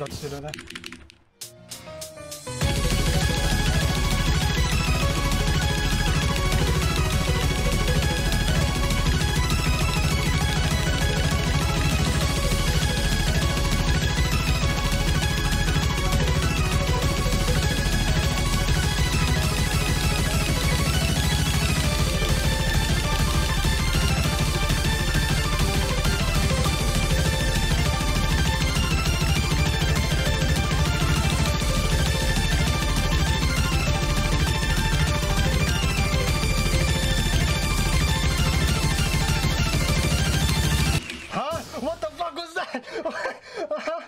bırak silahı. how